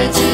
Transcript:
Almighty.